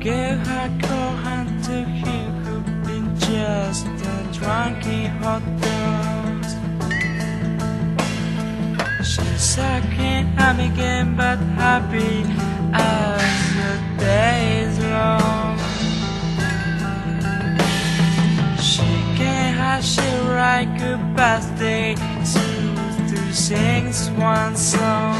gave her cold hand to him who'd been just a drunken hot dog. She's sucking him again, but happy as the day is long. She can have she write good birthday to, to sing one song.